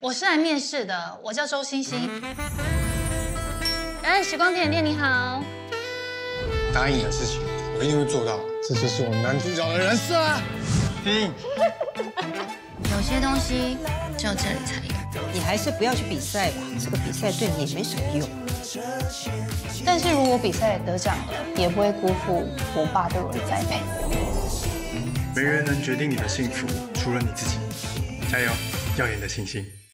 我是来面试的，我叫周星星。哎，时光甜点你好。答应的事情，我一定会做到。这就是我男主角的人设啊！听，有些东西只有这里才有。你还是不要去比赛吧，这个比赛对你也没什么用。但是如果比赛得奖了，也不会辜负我爸对我的栽培。没人能决定你的幸福，除了你自己。加油，耀眼的星星。